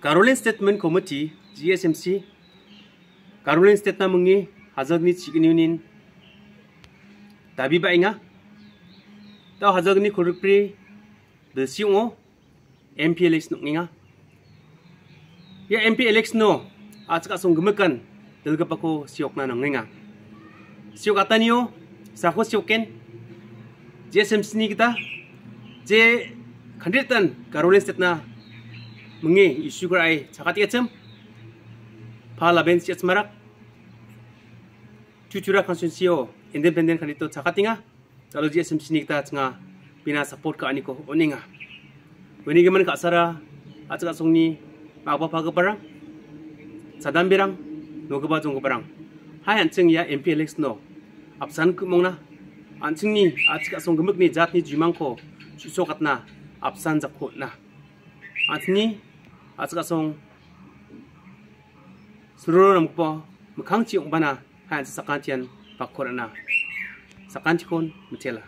Caroline Statement Committee GSMC Caroline State na mungi hazag ni chigniunin dabi ba inga. Ta hazag ni kurupri de siungo MPLX no nginga. Ya MPLX no atska song gemekan delga pako siok na nginga. Siok ataniyo sako sioken GSMC ni kita je kanditan Caroline State na mengi isu gerai cakati acem parlamen siat semarak cucura konstitusiyo independen kan itu cakatinga kalau sem sini kita tengah bina support ke aniko oninga weni geman ka sara ataka songni apa ke barang sadam birang. No ke bajong ke barang hai anceng ya MPLX no. Apsan ku mongna ancengni ataka song gemuk ni jatni jimangko susokatna apsan jakko na. Antni asgasong sururum po makangchi umbana han sakantian pakorana sakantikon mutela.